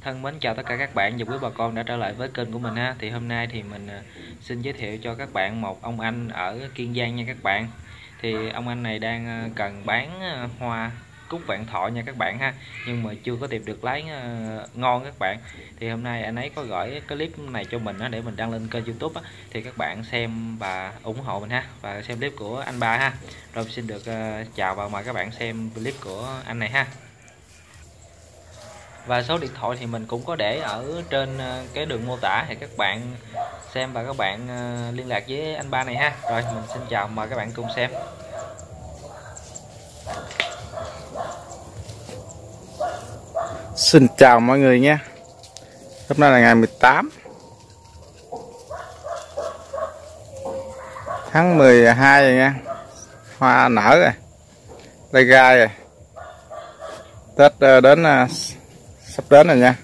Thân mến, chào tất cả các bạn và quý bà con đã trở lại với kênh của mình ha. Thì hôm nay thì mình à, xin giới thiệu cho các bạn một ông anh ở Kiên Giang nha các bạn. Thì ông anh này đang à, cần bán à, hoa cúc vạn thọ nha các bạn ha. Nhưng mà chưa có tìm được lái ngon các bạn. Thì hôm nay anh ấy có gửi cái clip này cho mình để mình đăng lên kênh YouTube. Thì các bạn xem và ủng hộ mình ha, và xem clip của anh ba ha. Rồi, xin được chào và mời các bạn xem clip của anh này ha và số điện thoại thì mình cũng có để ở trên ờ, cái đường mô tả. Thì các bạn xem và các bạn ờ, liên lạc với anh ba này ha. Rồi, mình xin chào, mời các bạn cùng xem. Xin chào mọi người nha. Hôm nay là ngày 18 Tháng 12 rồi nha. Hoa nở rồi. Đây gai rồi. Tết ờ, đến sắp đến rồi nha.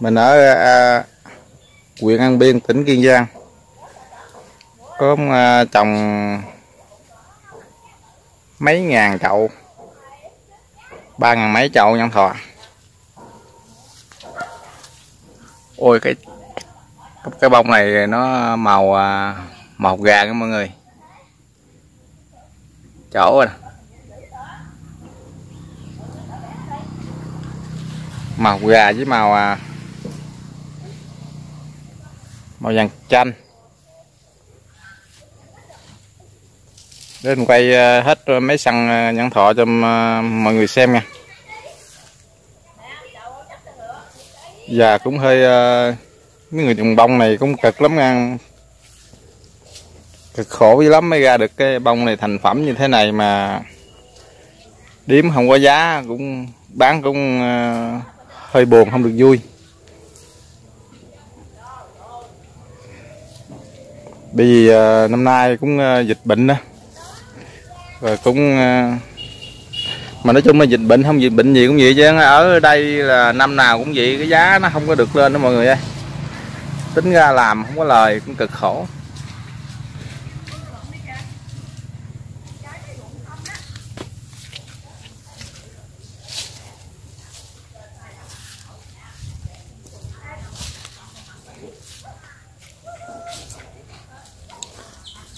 Mình ở à, à, huyện An Biên tỉnh Kiên Giang. Có à, trồng mấy ngàn chậu ba ngàn mấy chậu nhân thọ. Ôi cái cái bông này nó màu à, màu gà nha mọi người. Chỗ rồi màu gà với màu à, màu vàng chanh. Để mình quay à, hết mấy săn à, nhãn thọ cho à, mọi người xem nha. Và cũng hơi mấy người trồng bông này cũng cực lắm nha. Cực khổ dữ lắm mới ra được cái bông này thành phẩm như thế này mà điếm không có giá cũng bán cũng hơi buồn, không được vui. Bởi vì ờ, năm nay cũng ờ, dịch bệnh đó. Và cũng ờ, mà nói chung là dịch bệnh, không dịch bệnh gì cũng vậy chứ. Ở đây là năm nào cũng vậy, cái giá nó không có được lên đó mọi người ơi. Tính ra làm không có lời, cũng cực khổ.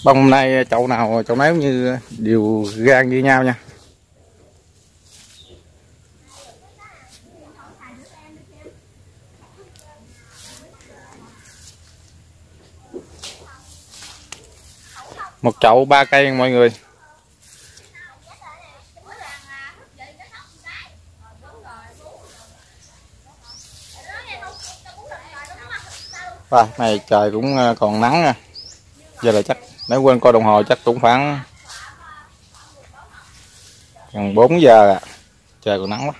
Bông nay chậu nào, chậu nấy như đều gan như nhau nha. Một chậu ba cây mọi người. Và này trời cũng ờ, còn nắng nha. Giờ là chắc nếu quên coi đồng hồ chắc cũng khoảng gần 4 giờ à. trời còn nắng quá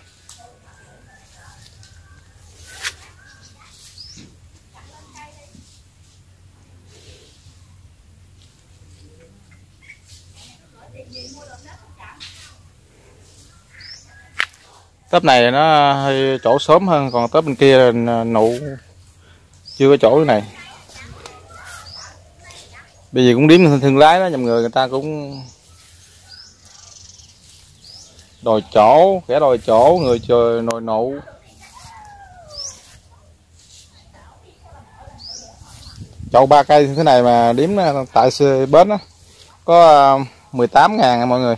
tớp này nó hơi chỗ sớm hơn, còn tớp bên kia là nụ chưa có chỗ này bây giờ cũng điếm thương lái đó, nhầm người người ta cũng đòi chỗ, kẻ đòi chỗ, người trời nồi nụ chậu ba cây thế này mà điếm tại bến đó có à, 18 ngàn mọi người.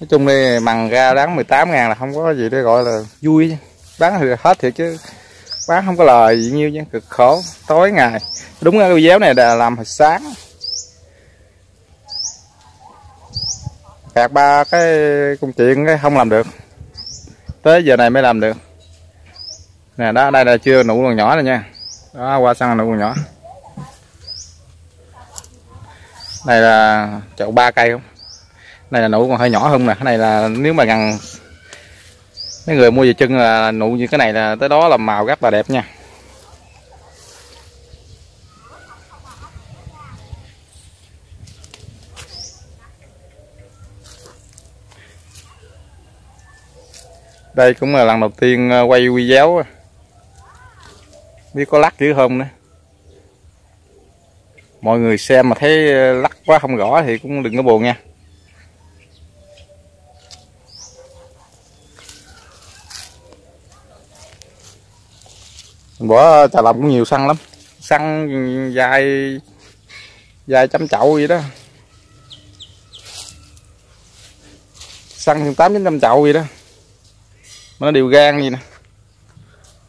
Nói chung đi mằng ra đáng 18 ngàn là không có gì để gọi là vui bán thì hết thiệt chứ bán không có lời gì nhiêu chứ, cực khổ, tối ngày. Đúng cái video này là làm hồi sáng. Kẹt ba cái công chuyện cái không làm được. Tới giờ này mới làm được. Nè, đó, đây là chưa nụ còn nhỏ rồi nha. Đó, qua sang nụ còn nhỏ. Này là chậu ba cây không? Này là nụ còn hơi nhỏ hơn nè. Cái này là, nếu mà gần mấy người mua về chân là nụ như cái này là tới đó là màu rất là đẹp nha. Đây cũng là lần đầu tiên quay quay video biết có lắc chứ không nữa. Mọi người xem mà thấy ờ, lắc quá không rõ thì cũng đừng có buồn nha. Bỏ trà lòng cũng nhiều xăng lắm xăng dài dài trăm chậu vậy đó xăng tám chín trăm chậu vậy đó mà nó đều gan gì nè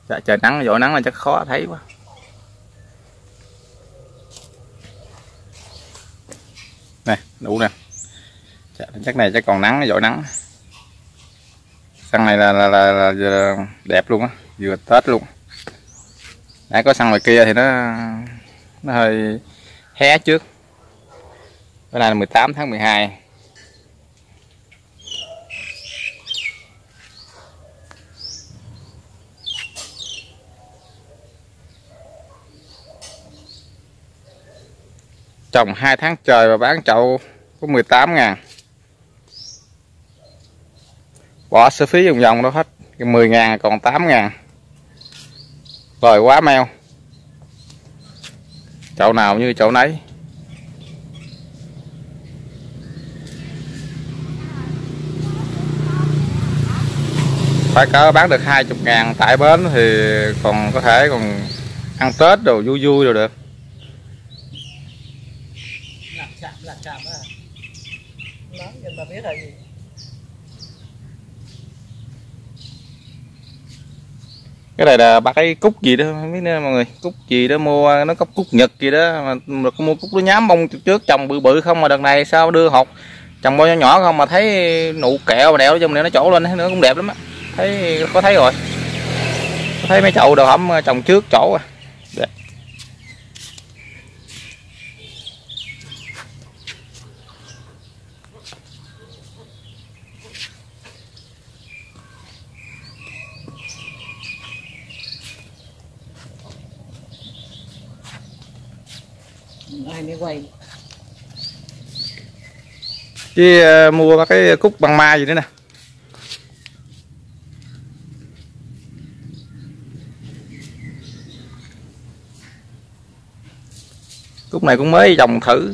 trời, trời nắng dội nắng là chắc khó thấy quá nè đủ nè chắc này chắc còn nắng dội nắng xăng này là, là, là, là, là đẹp luôn á vừa tết luôn đã có xăng ngoài kia thì nó nó hơi hé trước. Bữa nay là 18 tháng 12 trồng 2 tháng trời và bán chậu có 18 ngàn. Bỏ sơ phí vòng vòng đó hết 10 ngàn còn 8 ngàn rồi, quá meo. Chậu nào như chậu nấy. Phải cỡ bán được 20 ngàn tại bến thì còn có thể còn ăn Tết đồ vui vui rồi được. Làm chạm làm chạm á. Nói người ta biết là gì? Cái này là ba cái cúc gì đó, không biết nữa, mọi người. Cúc gì đó mua, nó có cúc nhật gì đó, mà được mua cúc nó nhám bông trước trồng bự bự không mà đợt này sao đưa hột. Trồng bao nhỏ nhỏ không mà thấy nụ kẹo mà đẹo trong này nó chỗ lên nữa cũng đẹp lắm á. Thấy, có thấy rồi. Có thấy mấy chậu đồ hẩm trồng trước chỗ à. Đẹp. Này mới quay chứ uh, mua ba cái cúc bằng mai gì nữa nè. Cúc này cũng mới trồng thử.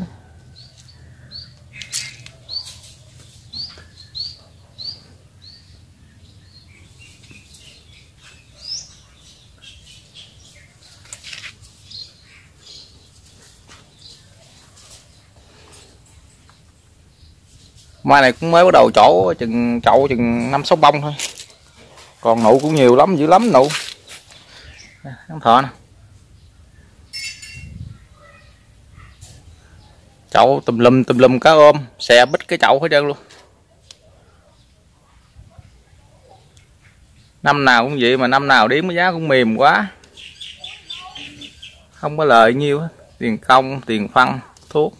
Mai này cũng mới bắt đầu chỗ chừng chậu chừng năm sáu bông thôi. Còn nụ cũng nhiều lắm, dữ lắm nụ. Con thọ nè. Chậu tùm lum tùm lum cá ôm xe bít cái chậu hết trơn luôn. Năm nào cũng vậy mà năm nào điếm giá cũng mềm quá. Không có lời nhiêu hết tiền công, tiền phân thuốc.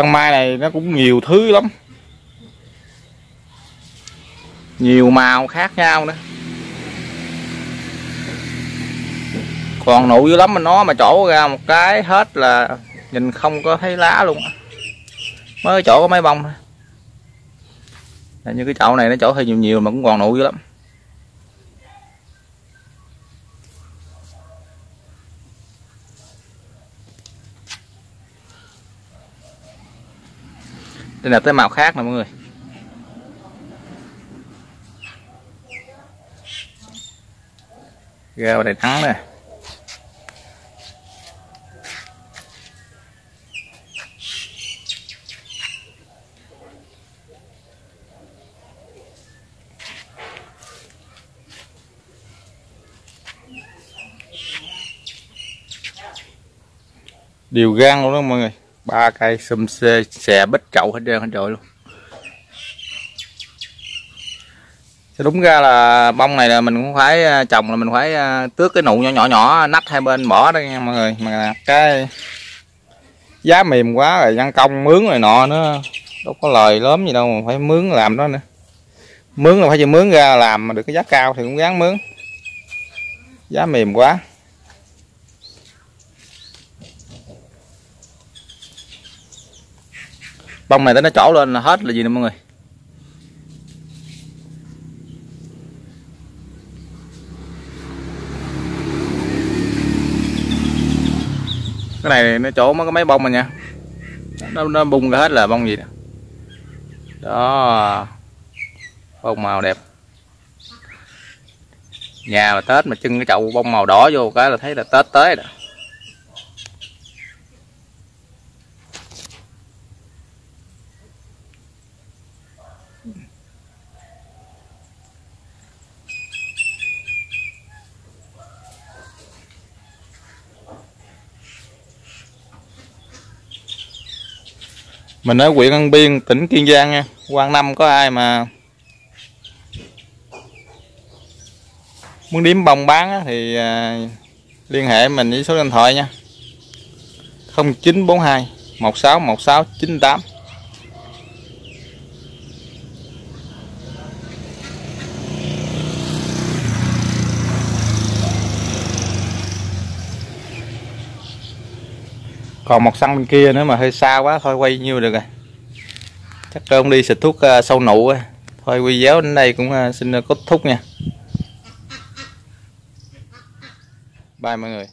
Ban mai này nó cũng nhiều thứ lắm. Nhiều màu khác nhau nữa. Còn nụ dữ lắm mà nó mà chỗ ra một cái hết là Nhìn không có thấy lá luôn Mới chỗ có mấy bông thôi. Như cái chậu này nó chỗ hơi nhiều nhiều mà cũng còn nụ dữ lắm. Đây là tới màu khác nè mọi người. Ra vào đây thắng nè. Điều gan luôn đó mọi người ba cây xum xê, xè bít chậu hết trơn hết trọi luôn. Thì đúng ra là bông này là mình cũng phải à, trồng là mình phải à, tước cái nụ nhỏ nhỏ nhỏ nách hai bên bỏ đó nha mọi người. Mà cái giá mềm quá rồi, nhân công mướn rồi nọ nữa, đâu có lời lớn gì đâu mà phải mướn làm đó nữa. Mướn là phải chỉ mướn ra làm mà được cái giá cao thì cũng gắng mướn. Giá mềm quá. Bông này tới nó trổ lên là hết là gì nè mọi người? Cái này nó chỗ mấy cái mấy bông mà nha. Nó, nó bung ra hết là bông gì nè đó. Bông màu đẹp. Nhà mà tết mà trưng cái chậu bông màu đỏ vô cái là thấy là tết tới rồi. Mình ở huyện An Biên, tỉnh Kiên Giang nha. Quang Năm có ai mà muốn điếm bông bán thì à, liên hệ mình với số điện thoại nha. 0942 16 16 98 còn một xăng bên kia nữa mà hơi xa quá thôi quay nhiêu được rồi. Chắc ông đi xịt thuốc uh, sâu nụ rồi thôi video đến đây cũng uh, xin ờ, kết thúc nha. Bye mọi người.